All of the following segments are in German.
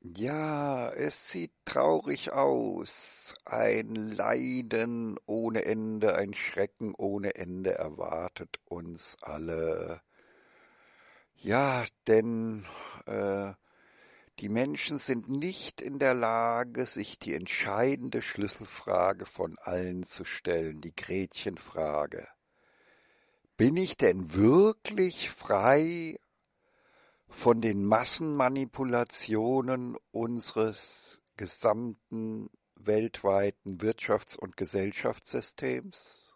Ja, es sieht traurig aus. Ein Leiden ohne Ende, ein Schrecken ohne Ende erwartet uns alle. Ja, denn äh, die Menschen sind nicht in der Lage, sich die entscheidende Schlüsselfrage von allen zu stellen, die Gretchenfrage. Bin ich denn wirklich frei von den Massenmanipulationen unseres gesamten weltweiten Wirtschafts- und Gesellschaftssystems?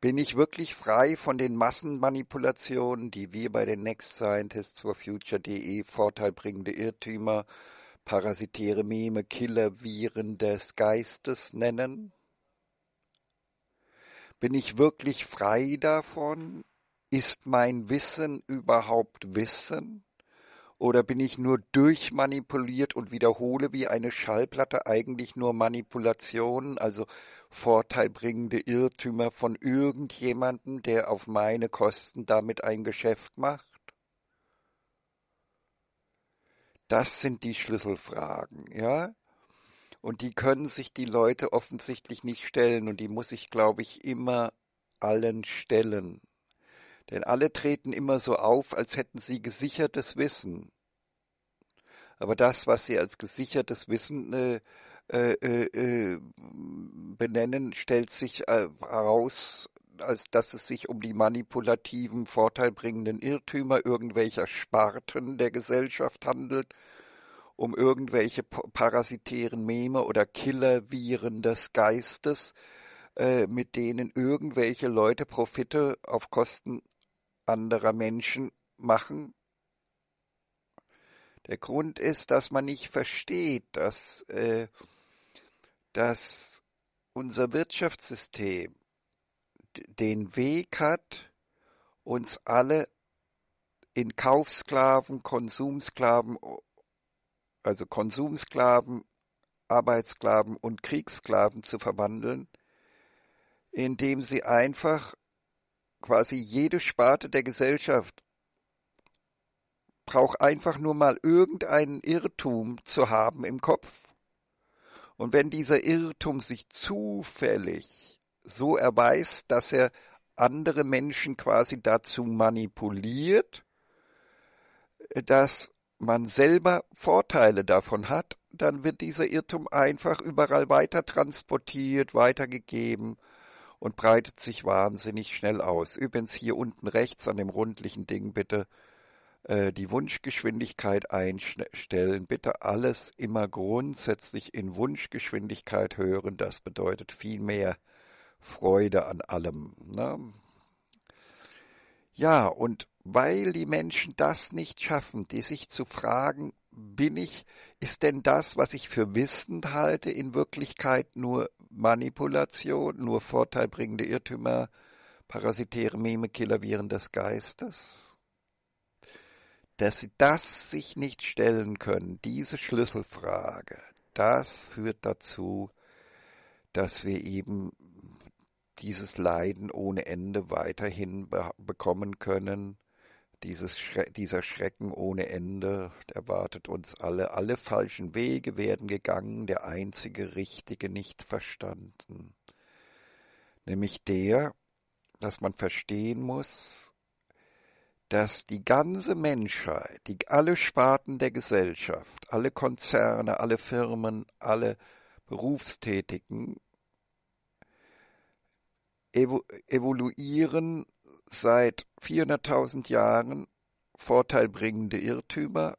Bin ich wirklich frei von den Massenmanipulationen, die wir bei den Next Scientists for Future.de vorteilbringende Irrtümer, parasitäre Meme, Killer, Viren des Geistes nennen? Bin ich wirklich frei davon? Ist mein Wissen überhaupt Wissen? Oder bin ich nur durchmanipuliert und wiederhole wie eine Schallplatte eigentlich nur Manipulationen, also vorteilbringende Irrtümer von irgendjemandem, der auf meine Kosten damit ein Geschäft macht? Das sind die Schlüsselfragen, ja? Und die können sich die Leute offensichtlich nicht stellen und die muss ich, glaube ich, immer allen stellen. Denn alle treten immer so auf, als hätten sie gesichertes Wissen. Aber das, was sie als gesichertes Wissen äh, äh, äh, benennen, stellt sich äh, heraus, als dass es sich um die manipulativen, vorteilbringenden Irrtümer irgendwelcher Sparten der Gesellschaft handelt, um irgendwelche parasitären Meme oder Killerviren des Geistes, äh, mit denen irgendwelche Leute Profite auf Kosten anderer Menschen machen. Der Grund ist, dass man nicht versteht, dass, äh, dass unser Wirtschaftssystem den Weg hat, uns alle in Kaufsklaven, Konsumsklaven, also Konsumsklaven, Arbeitssklaven und Kriegssklaven zu verwandeln, indem sie einfach quasi jede Sparte der Gesellschaft braucht einfach nur mal irgendeinen Irrtum zu haben im Kopf. Und wenn dieser Irrtum sich zufällig so erweist, dass er andere Menschen quasi dazu manipuliert, dass man selber Vorteile davon hat, dann wird dieser Irrtum einfach überall weiter transportiert, weitergegeben und breitet sich wahnsinnig schnell aus. Übrigens hier unten rechts an dem rundlichen Ding bitte äh, die Wunschgeschwindigkeit einstellen. Bitte alles immer grundsätzlich in Wunschgeschwindigkeit hören. Das bedeutet viel mehr Freude an allem. Ne? Ja, und weil die Menschen das nicht schaffen, die sich zu fragen, bin ich, ist denn das, was ich für wissend halte, in Wirklichkeit nur Manipulation, nur vorteilbringende Irrtümer, parasitäre Meme, Killer, Viren des Geistes? Dass sie das sich nicht stellen können, diese Schlüsselfrage, das führt dazu, dass wir eben dieses Leiden ohne Ende weiterhin be bekommen können, dieses Schre dieser Schrecken ohne Ende erwartet uns alle. Alle falschen Wege werden gegangen, der einzige richtige nicht verstanden. Nämlich der, dass man verstehen muss, dass die ganze Menschheit, die alle Sparten der Gesellschaft, alle Konzerne, alle Firmen, alle Berufstätigen evoluieren seit 400.000 Jahren vorteilbringende Irrtümer.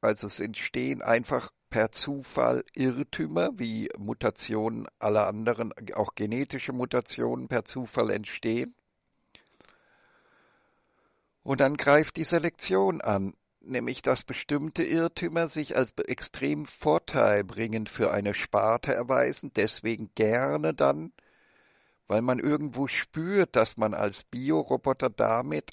Also es entstehen einfach per Zufall Irrtümer, wie Mutationen aller anderen, auch genetische Mutationen per Zufall entstehen. Und dann greift die Selektion an, nämlich dass bestimmte Irrtümer sich als extrem vorteilbringend für eine Sparte erweisen, deswegen gerne dann weil man irgendwo spürt, dass man als Bioroboter damit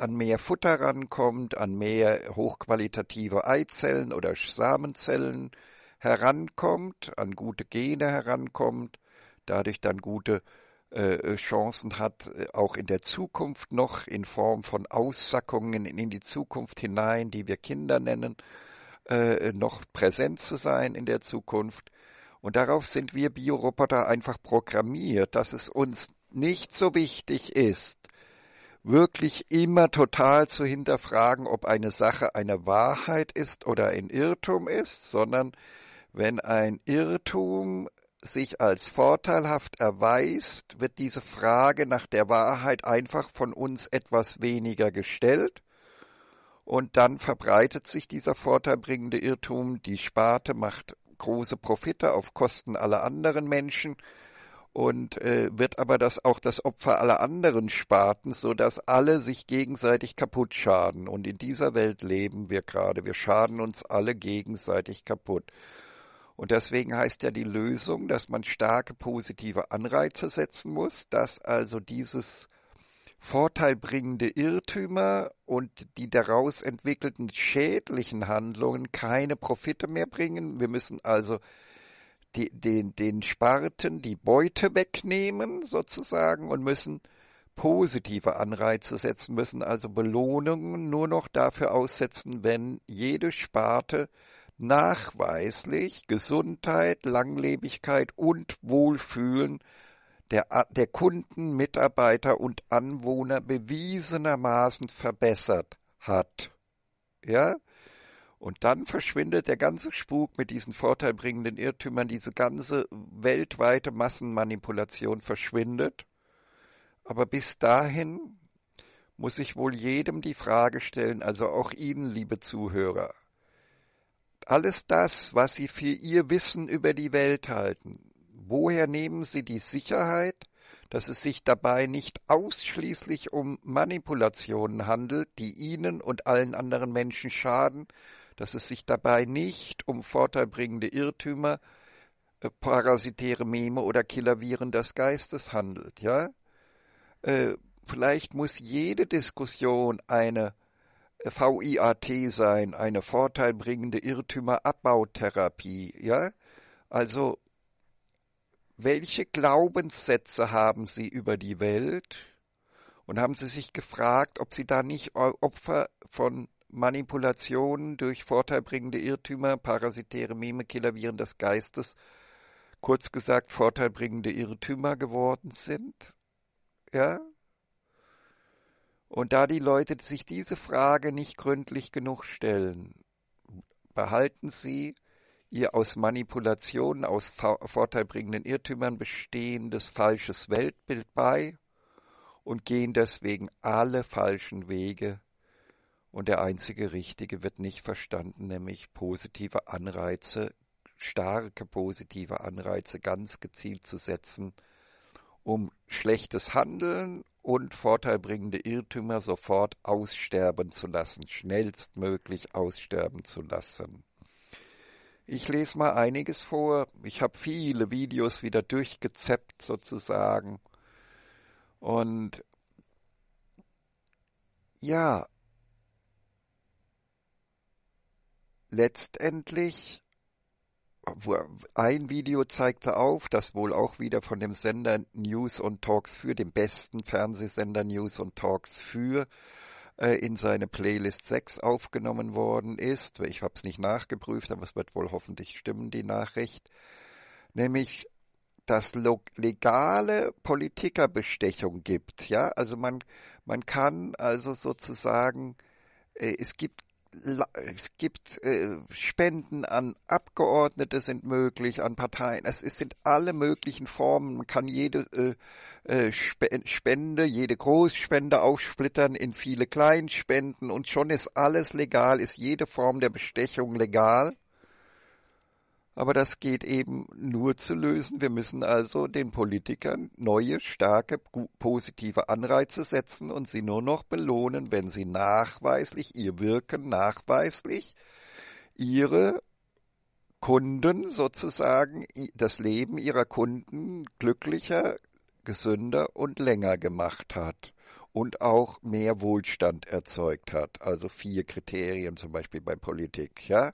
an mehr Futter rankommt, an mehr hochqualitative Eizellen oder Samenzellen herankommt, an gute Gene herankommt, dadurch dann gute äh, Chancen hat, äh, auch in der Zukunft noch in Form von Aussackungen in die Zukunft hinein, die wir Kinder nennen, äh, noch präsent zu sein in der Zukunft. Und darauf sind wir Bioroboter einfach programmiert, dass es uns nicht so wichtig ist, wirklich immer total zu hinterfragen, ob eine Sache eine Wahrheit ist oder ein Irrtum ist, sondern wenn ein Irrtum sich als vorteilhaft erweist, wird diese Frage nach der Wahrheit einfach von uns etwas weniger gestellt. Und dann verbreitet sich dieser vorteilbringende Irrtum, die Sparte macht große Profite auf Kosten aller anderen Menschen und äh, wird aber das auch das Opfer aller anderen Sparten, so dass alle sich gegenseitig kaputt schaden. Und in dieser Welt leben wir gerade. Wir schaden uns alle gegenseitig kaputt. Und deswegen heißt ja die Lösung, dass man starke positive Anreize setzen muss, dass also dieses vorteilbringende Irrtümer und die daraus entwickelten schädlichen Handlungen keine Profite mehr bringen. Wir müssen also die, den, den Sparten die Beute wegnehmen sozusagen und müssen positive Anreize setzen, müssen also Belohnungen nur noch dafür aussetzen, wenn jede Sparte nachweislich Gesundheit, Langlebigkeit und Wohlfühlen der, der Kunden, Mitarbeiter und Anwohner bewiesenermaßen verbessert hat. Ja? Und dann verschwindet der ganze Spuk mit diesen vorteilbringenden Irrtümern, diese ganze weltweite Massenmanipulation verschwindet. Aber bis dahin muss ich wohl jedem die Frage stellen, also auch Ihnen, liebe Zuhörer. Alles das, was Sie für Ihr Wissen über die Welt halten, woher nehmen Sie die Sicherheit, dass es sich dabei nicht ausschließlich um Manipulationen handelt, die Ihnen und allen anderen Menschen schaden, dass es sich dabei nicht um vorteilbringende Irrtümer, äh, parasitäre Meme oder Killerviren des Geistes handelt, ja? Äh, vielleicht muss jede Diskussion eine äh, VIAT sein, eine vorteilbringende Irrtümer-Abbautherapie, ja? Also, welche Glaubenssätze haben Sie über die Welt? Und haben Sie sich gefragt, ob Sie da nicht Opfer von Manipulationen durch vorteilbringende Irrtümer, parasitäre Meme, Killerviren des Geistes, kurz gesagt vorteilbringende Irrtümer geworden sind? Ja? Und da die Leute sich diese Frage nicht gründlich genug stellen, behalten sie ihr aus Manipulationen, aus vorteilbringenden Irrtümern bestehendes falsches Weltbild bei und gehen deswegen alle falschen Wege und der einzige richtige wird nicht verstanden, nämlich positive Anreize, starke positive Anreize ganz gezielt zu setzen, um schlechtes Handeln und vorteilbringende Irrtümer sofort aussterben zu lassen, schnellstmöglich aussterben zu lassen. Ich lese mal einiges vor. Ich habe viele Videos wieder durchgezeppt sozusagen. Und ja, letztendlich, ein Video zeigte auf, das wohl auch wieder von dem Sender News und Talks für, dem besten Fernsehsender News und Talks für, äh, in seine Playlist 6 aufgenommen worden ist. Ich habe es nicht nachgeprüft, aber es wird wohl hoffentlich stimmen, die Nachricht. Nämlich, dass legale Politikerbestechung gibt. Ja, also man, man kann also sozusagen, äh, es gibt es gibt äh, Spenden an Abgeordnete sind möglich, an Parteien. Es, es sind alle möglichen Formen. Man kann jede äh, äh Spende, jede Großspende aufsplittern in viele Kleinspenden und schon ist alles legal, ist jede Form der Bestechung legal. Aber das geht eben nur zu lösen. Wir müssen also den Politikern neue, starke, positive Anreize setzen und sie nur noch belohnen, wenn sie nachweislich ihr Wirken nachweislich ihre Kunden sozusagen das Leben ihrer Kunden glücklicher, gesünder und länger gemacht hat und auch mehr Wohlstand erzeugt hat. Also vier Kriterien zum Beispiel bei Politik, ja.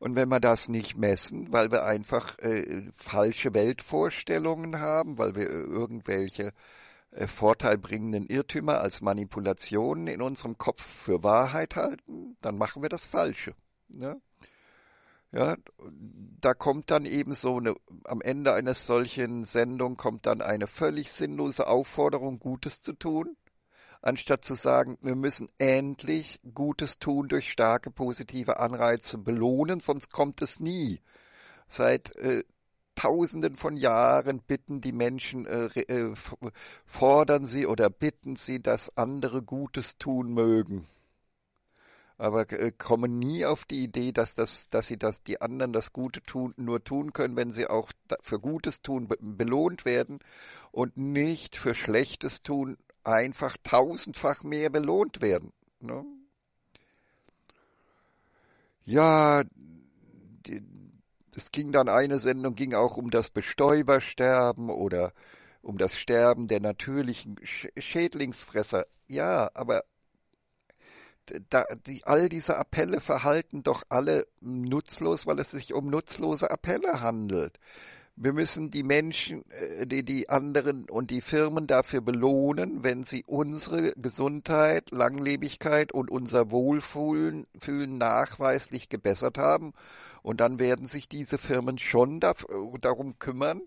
Und wenn wir das nicht messen, weil wir einfach äh, falsche Weltvorstellungen haben, weil wir äh, irgendwelche äh, vorteilbringenden Irrtümer als Manipulationen in unserem Kopf für Wahrheit halten, dann machen wir das Falsche. Ne? Ja, da kommt dann eben so eine, am Ende eines solchen Sendung kommt dann eine völlig sinnlose Aufforderung, Gutes zu tun, anstatt zu sagen, wir müssen endlich Gutes tun durch starke positive Anreize belohnen, sonst kommt es nie. Seit äh, Tausenden von Jahren bitten die Menschen, äh, äh, fordern sie oder bitten sie, dass andere Gutes tun mögen aber äh, kommen nie auf die Idee, dass das, dass sie das, die anderen das Gute tun, nur tun können, wenn sie auch für Gutes tun belohnt werden und nicht für Schlechtes tun einfach tausendfach mehr belohnt werden. Ne? Ja, es ging dann eine Sendung, ging auch um das Bestäubersterben oder um das Sterben der natürlichen Schädlingsfresser. Ja, aber da, die, all diese Appelle verhalten doch alle nutzlos, weil es sich um nutzlose Appelle handelt. Wir müssen die Menschen, äh, die, die anderen und die Firmen dafür belohnen, wenn sie unsere Gesundheit, Langlebigkeit und unser Wohlfühlen fühlen nachweislich gebessert haben. Und dann werden sich diese Firmen schon darum kümmern,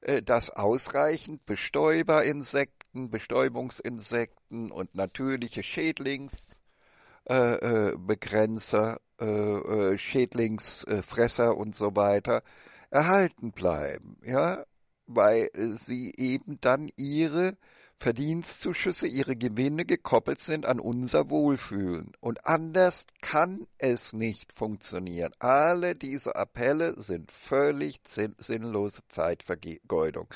äh, dass ausreichend Bestäuberinsekten, Bestäubungsinsekten und natürliche Schädlings Begrenzer, äh, äh, Schädlingsfresser und so weiter erhalten bleiben, ja, weil sie eben dann ihre Verdienstzuschüsse, ihre Gewinne gekoppelt sind an unser Wohlfühlen. Und anders kann es nicht funktionieren. Alle diese Appelle sind völlig sinnlose Zeitvergeudung.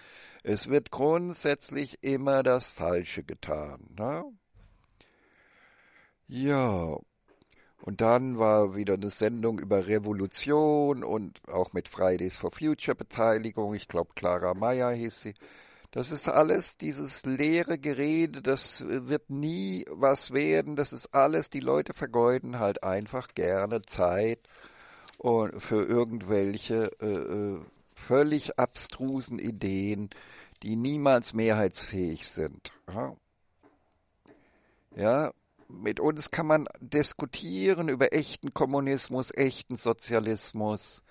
Es wird grundsätzlich immer das Falsche getan. Ne? Ja, und dann war wieder eine Sendung über Revolution und auch mit Fridays for Future Beteiligung. Ich glaube, Clara Meyer hieß sie. Das ist alles dieses leere Gerede, das wird nie was werden. Das ist alles, die Leute vergeuden halt einfach gerne Zeit für irgendwelche äh, äh völlig abstrusen Ideen, die niemals mehrheitsfähig sind. Ja mit uns kann man diskutieren über echten Kommunismus, echten Sozialismus,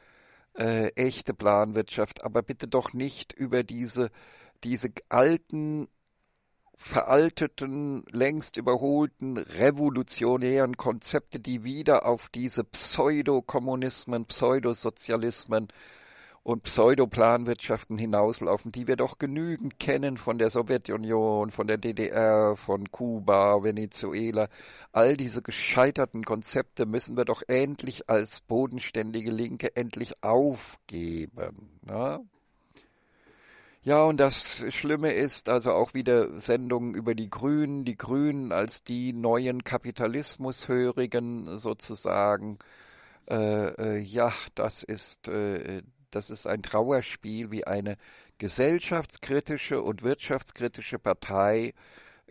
äh, echte Planwirtschaft, aber bitte doch nicht über diese, diese alten, veralteten, längst überholten, revolutionären Konzepte, die wieder auf diese Pseudokommunismen, Pseudosozialismen und Pseudoplanwirtschaften hinauslaufen, die wir doch genügend kennen von der Sowjetunion, von der DDR, von Kuba, Venezuela. All diese gescheiterten Konzepte müssen wir doch endlich als bodenständige Linke endlich aufgeben. Ne? Ja, und das Schlimme ist also auch wieder Sendungen über die Grünen, die Grünen als die neuen Kapitalismushörigen sozusagen. Äh, äh, ja, das ist äh, das ist ein Trauerspiel, wie eine gesellschaftskritische und wirtschaftskritische Partei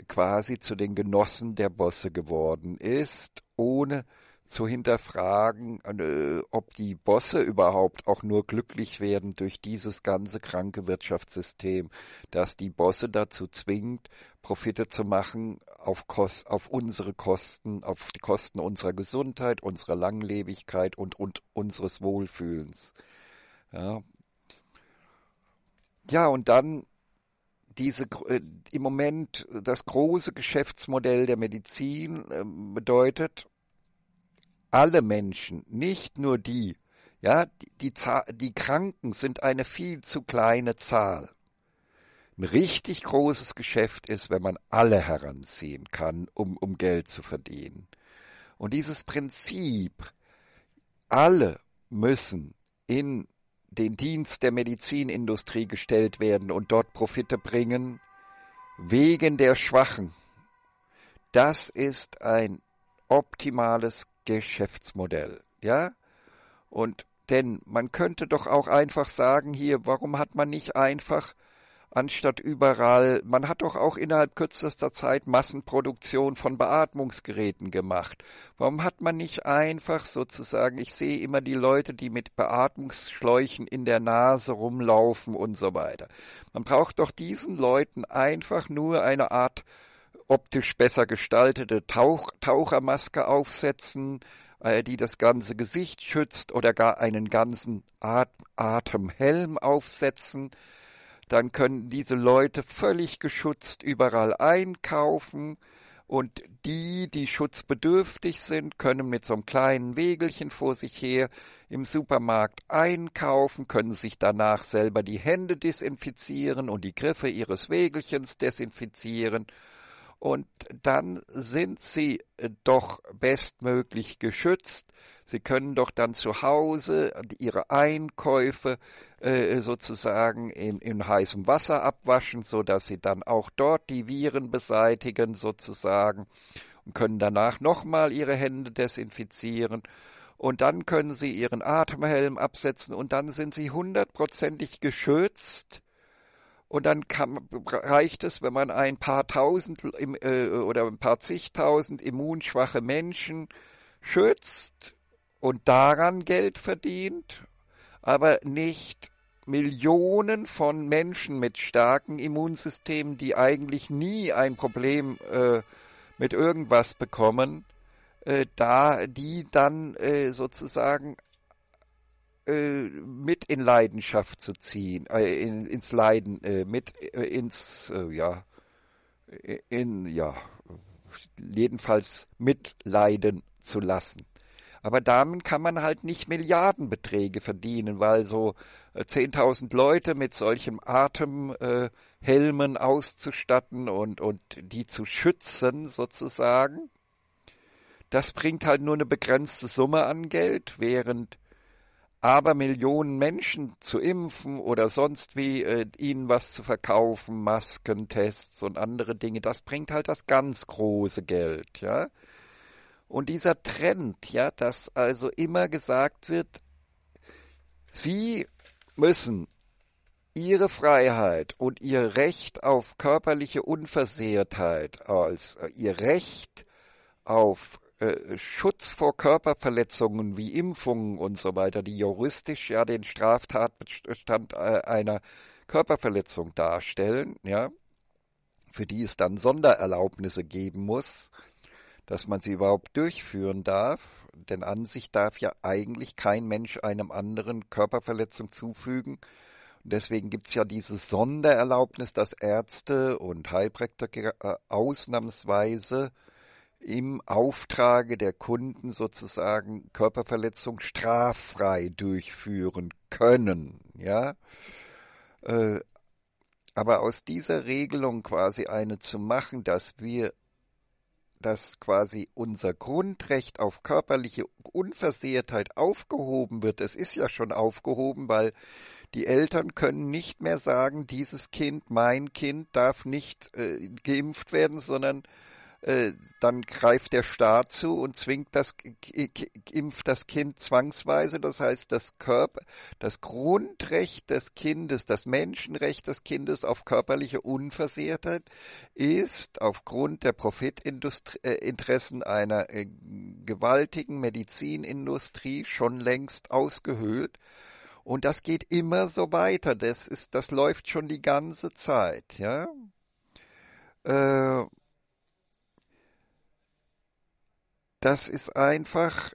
quasi zu den Genossen der Bosse geworden ist, ohne zu hinterfragen, äh, ob die Bosse überhaupt auch nur glücklich werden durch dieses ganze kranke Wirtschaftssystem, das die Bosse dazu zwingt, Profite zu machen auf, Kost, auf unsere Kosten, auf die Kosten unserer Gesundheit, unserer Langlebigkeit und, und unseres Wohlfühlens. Ja, ja und dann diese äh, im Moment das große Geschäftsmodell der Medizin äh, bedeutet, alle Menschen, nicht nur die, ja, die, die, die Kranken sind eine viel zu kleine Zahl. Ein richtig großes Geschäft ist, wenn man alle heranziehen kann, um, um Geld zu verdienen. Und dieses Prinzip, alle müssen in den Dienst der Medizinindustrie gestellt werden und dort Profite bringen, wegen der Schwachen. Das ist ein optimales Geschäftsmodell, ja? Und denn man könnte doch auch einfach sagen hier, warum hat man nicht einfach anstatt überall. Man hat doch auch innerhalb kürzester Zeit Massenproduktion von Beatmungsgeräten gemacht. Warum hat man nicht einfach sozusagen, ich sehe immer die Leute, die mit Beatmungsschläuchen in der Nase rumlaufen und so weiter. Man braucht doch diesen Leuten einfach nur eine Art optisch besser gestaltete Tauch, Tauchermaske aufsetzen, äh, die das ganze Gesicht schützt oder gar einen ganzen At Atemhelm aufsetzen. Dann können diese Leute völlig geschützt überall einkaufen und die, die schutzbedürftig sind, können mit so einem kleinen Wegelchen vor sich her im Supermarkt einkaufen, können sich danach selber die Hände desinfizieren und die Griffe ihres Wegelchens desinfizieren und dann sind sie äh, doch bestmöglich geschützt. Sie können doch dann zu Hause ihre Einkäufe äh, sozusagen in, in heißem Wasser abwaschen, so dass sie dann auch dort die Viren beseitigen sozusagen und können danach nochmal ihre Hände desinfizieren. Und dann können sie ihren Atemhelm absetzen und dann sind sie hundertprozentig geschützt. Und dann kann, reicht es, wenn man ein paar tausend äh, oder ein paar zigtausend immunschwache Menschen schützt und daran Geld verdient, aber nicht Millionen von Menschen mit starken Immunsystemen, die eigentlich nie ein Problem äh, mit irgendwas bekommen, äh, da die dann äh, sozusagen äh, mit in Leidenschaft zu ziehen, äh, in, ins Leiden, äh, mit ins, ja, in, ja, jedenfalls mitleiden zu lassen. Aber damit kann man halt nicht Milliardenbeträge verdienen, weil so 10.000 Leute mit solchen Atemhelmen auszustatten und, und die zu schützen sozusagen, das bringt halt nur eine begrenzte Summe an Geld, während aber Millionen Menschen zu impfen oder sonst wie äh, ihnen was zu verkaufen, Masken, Tests und andere Dinge, das bringt halt das ganz große Geld, ja. Und dieser Trend, ja, dass also immer gesagt wird, sie müssen ihre Freiheit und ihr Recht auf körperliche Unversehrtheit als äh, ihr Recht auf äh, Schutz vor Körperverletzungen wie Impfungen und so weiter, die juristisch ja den Straftatbestand äh, einer Körperverletzung darstellen, ja, für die es dann Sondererlaubnisse geben muss, dass man sie überhaupt durchführen darf, denn an sich darf ja eigentlich kein Mensch einem anderen Körperverletzung zufügen. Und deswegen gibt es ja diese Sondererlaubnis, dass Ärzte und Heilpraktiker äh, ausnahmsweise im Auftrage der Kunden sozusagen Körperverletzung straffrei durchführen können, ja. Äh, aber aus dieser Regelung quasi eine zu machen, dass wir, dass quasi unser Grundrecht auf körperliche Unversehrtheit aufgehoben wird, es ist ja schon aufgehoben, weil die Eltern können nicht mehr sagen, dieses Kind, mein Kind darf nicht äh, geimpft werden, sondern äh, dann greift der Staat zu und zwingt das, impft das Kind zwangsweise. Das heißt, das Körper, das Grundrecht des Kindes, das Menschenrecht des Kindes auf körperliche Unversehrtheit ist aufgrund der Profitinteressen einer äh, gewaltigen Medizinindustrie schon längst ausgehöhlt. Und das geht immer so weiter. Das ist, das läuft schon die ganze Zeit, ja. Äh, das ist einfach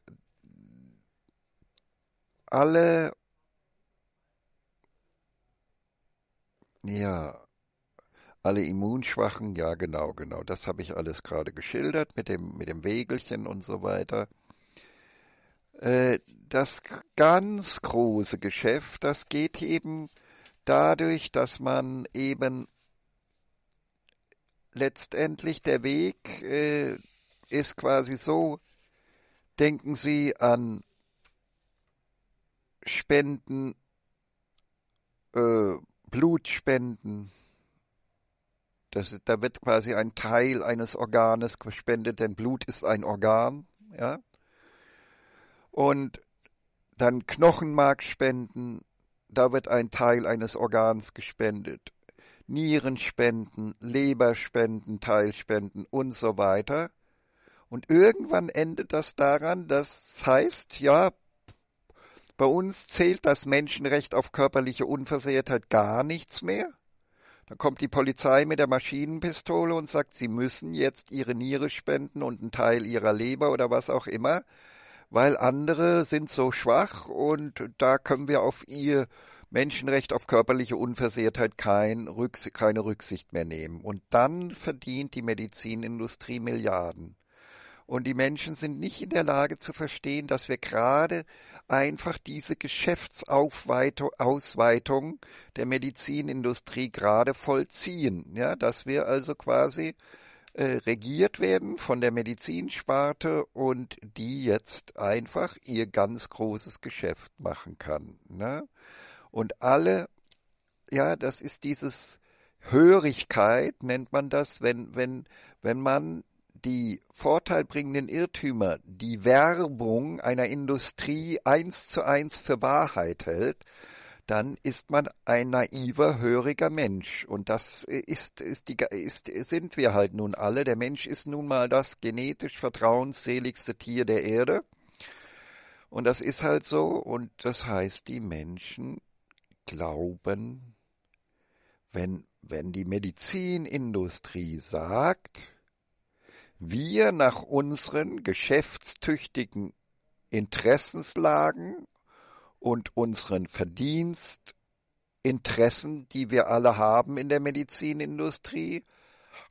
alle, ja, alle Immunschwachen, ja genau, genau, das habe ich alles gerade geschildert mit dem, mit dem Wegelchen und so weiter. Äh, das ganz große Geschäft, das geht eben dadurch, dass man eben letztendlich der Weg äh, ist quasi so, denken Sie an Spenden, äh, Blutspenden. Das, da wird quasi ein Teil eines Organes gespendet, denn Blut ist ein Organ, ja. Und dann Knochenmarkspenden, da wird ein Teil eines Organs gespendet. Nierenspenden, Leberspenden, Teilspenden und so weiter. Und irgendwann endet das daran, das heißt, ja, bei uns zählt das Menschenrecht auf körperliche Unversehrtheit gar nichts mehr. Da kommt die Polizei mit der Maschinenpistole und sagt, sie müssen jetzt ihre Niere spenden und einen Teil ihrer Leber oder was auch immer, weil andere sind so schwach und da können wir auf ihr Menschenrecht auf körperliche Unversehrtheit kein Rücks keine Rücksicht mehr nehmen. Und dann verdient die Medizinindustrie Milliarden. Und die Menschen sind nicht in der Lage zu verstehen, dass wir gerade einfach diese Geschäftsausweitung der Medizinindustrie gerade vollziehen. Ja, dass wir also quasi äh, regiert werden von der Medizinsparte und die jetzt einfach ihr ganz großes Geschäft machen kann. Ne? Und alle, ja, das ist dieses Hörigkeit, nennt man das, wenn, wenn, wenn man die vorteilbringenden Irrtümer, die Werbung einer Industrie eins zu eins für Wahrheit hält, dann ist man ein naiver, höriger Mensch. Und das ist, ist die, ist, sind wir halt nun alle. Der Mensch ist nun mal das genetisch vertrauensseligste Tier der Erde. Und das ist halt so. Und das heißt, die Menschen glauben, wenn, wenn die Medizinindustrie sagt, wir nach unseren geschäftstüchtigen Interessenslagen und unseren Verdienstinteressen, die wir alle haben in der Medizinindustrie,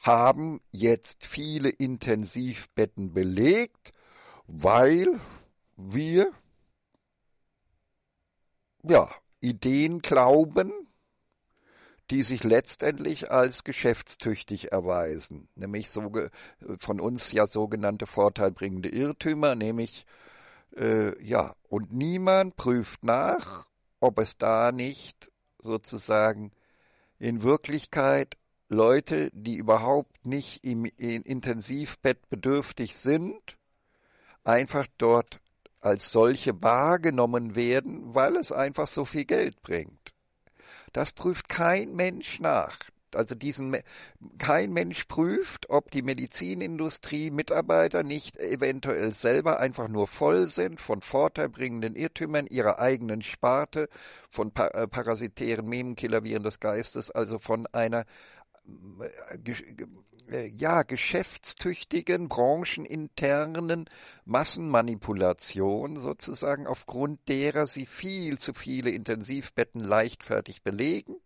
haben jetzt viele Intensivbetten belegt, weil wir ja Ideen glauben, die sich letztendlich als geschäftstüchtig erweisen, nämlich so, von uns ja sogenannte vorteilbringende Irrtümer, nämlich äh, ja, und niemand prüft nach, ob es da nicht sozusagen in Wirklichkeit Leute, die überhaupt nicht im Intensivbett bedürftig sind, einfach dort als solche wahrgenommen werden, weil es einfach so viel Geld bringt. Das prüft kein Mensch nach. Also diesen, kein Mensch prüft, ob die Medizinindustrie Mitarbeiter nicht eventuell selber einfach nur voll sind von vorteilbringenden Irrtümern ihrer eigenen Sparte, von äh, parasitären Memenkiller-Viren des Geistes, also von einer ja, geschäftstüchtigen, brancheninternen Massenmanipulation sozusagen, aufgrund derer sie viel zu viele Intensivbetten leichtfertig belegen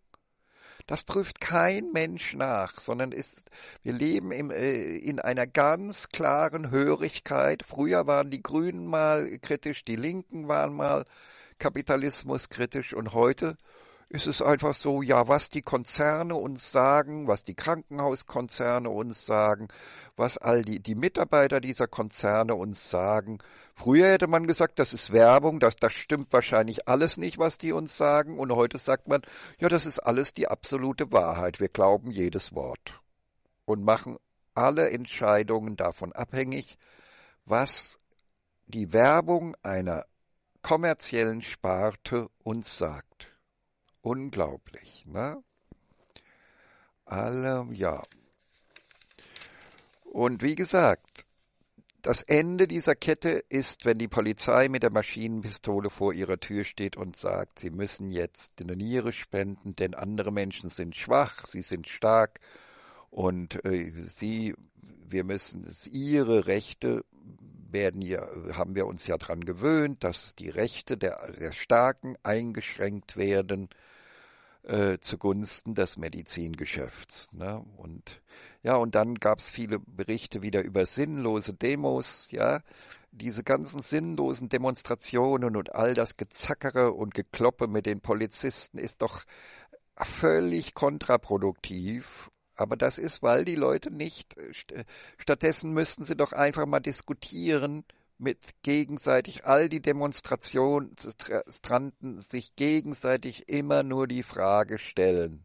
das prüft kein Mensch nach, sondern ist, wir leben im, äh, in einer ganz klaren Hörigkeit. Früher waren die Grünen mal kritisch, die Linken waren mal Kapitalismus kritisch und heute ist es einfach so, ja, was die Konzerne uns sagen, was die Krankenhauskonzerne uns sagen, was all die, die Mitarbeiter dieser Konzerne uns sagen. Früher hätte man gesagt, das ist Werbung, das, das stimmt wahrscheinlich alles nicht, was die uns sagen. Und heute sagt man, ja, das ist alles die absolute Wahrheit. Wir glauben jedes Wort und machen alle Entscheidungen davon abhängig, was die Werbung einer kommerziellen Sparte uns sagt. Unglaublich, ne? Alle, ja. Und wie gesagt, das Ende dieser Kette ist, wenn die Polizei mit der Maschinenpistole vor ihrer Tür steht und sagt, sie müssen jetzt eine Niere spenden, denn andere Menschen sind schwach, sie sind stark und äh, sie, wir müssen ihre Rechte werden ja, haben wir uns ja dran gewöhnt, dass die Rechte der, der Starken eingeschränkt werden äh, zugunsten des Medizingeschäfts. Ne? Und ja, und dann gab es viele Berichte wieder über sinnlose Demos, ja, diese ganzen sinnlosen Demonstrationen und all das Gezackere und Gekloppe mit den Polizisten ist doch völlig kontraproduktiv. Aber das ist, weil die Leute nicht, äh, stattdessen müssten sie doch einfach mal diskutieren, mit gegenseitig all die Demonstranten sich gegenseitig immer nur die Frage stellen.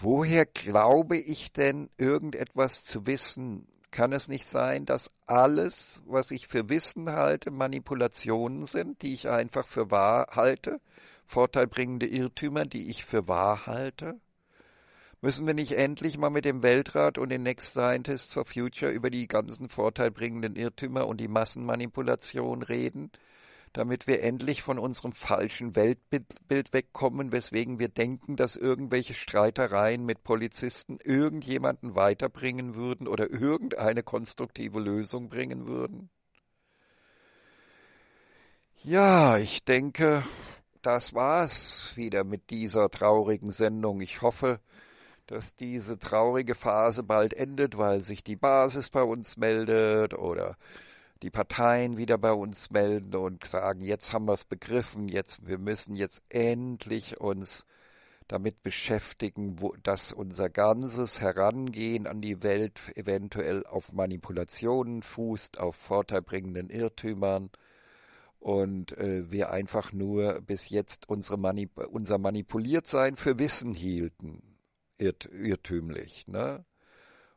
Woher glaube ich denn irgendetwas zu wissen? Kann es nicht sein, dass alles, was ich für Wissen halte, Manipulationen sind, die ich einfach für wahr halte, vorteilbringende Irrtümer, die ich für wahr halte? Müssen wir nicht endlich mal mit dem Weltrat und den Next Scientists for Future über die ganzen vorteilbringenden Irrtümer und die Massenmanipulation reden, damit wir endlich von unserem falschen Weltbild wegkommen, weswegen wir denken, dass irgendwelche Streitereien mit Polizisten irgendjemanden weiterbringen würden oder irgendeine konstruktive Lösung bringen würden? Ja, ich denke, das war's wieder mit dieser traurigen Sendung. Ich hoffe, dass diese traurige Phase bald endet, weil sich die Basis bei uns meldet oder die Parteien wieder bei uns melden und sagen, jetzt haben wir es begriffen, jetzt wir müssen jetzt endlich uns damit beschäftigen, wo, dass unser ganzes Herangehen an die Welt eventuell auf Manipulationen fußt, auf vorteilbringenden Irrtümern und äh, wir einfach nur bis jetzt unsere Manip unser Manipuliertsein für Wissen hielten, irrt irrtümlich. Ne?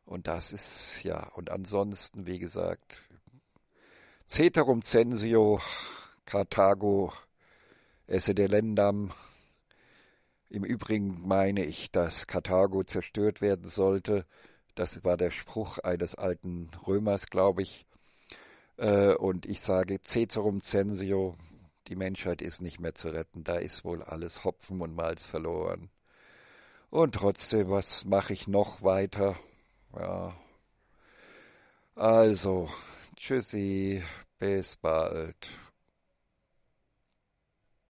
Und das ist, ja, und ansonsten, wie gesagt, Ceterum censio, Karthago, esse delendam. Im Übrigen meine ich, dass Karthago zerstört werden sollte. Das war der Spruch eines alten Römers, glaube ich. Äh, und ich sage Ceterum censio, die Menschheit ist nicht mehr zu retten, da ist wohl alles Hopfen und Malz verloren. Und trotzdem, was mache ich noch weiter? Ja. Also, tschüssi, bis bald.